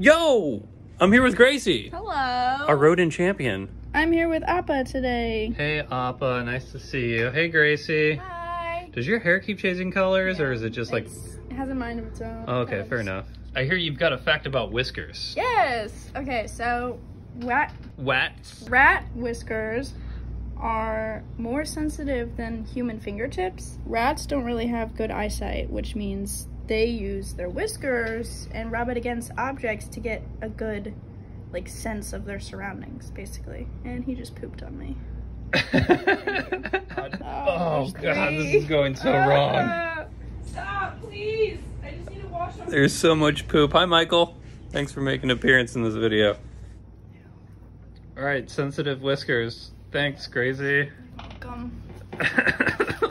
Yo! I'm here with Gracie, Hello. our rodent champion. I'm here with Appa today. Hey, Appa, nice to see you. Hey, Gracie. Hi. Does your hair keep changing colors, or is it just like... It's- it has a mind of its own. Oh, okay, fair enough. I hear you've got a fact about whiskers. Yes. Okay, so rat Wats? rat whiskers are more sensitive than human fingertips. Rats don't really have good eyesight, which means they use their whiskers and rub it against objects to get a good like sense of their surroundings basically. And he just pooped on me. oh, there's God, this is going so wrong. Ah. Stop, please. I just need to wash them. There's so much poop. Hi, Michael. Thanks for making an appearance in this video. All right, sensitive whiskers. Thanks, Gracie. Welcome.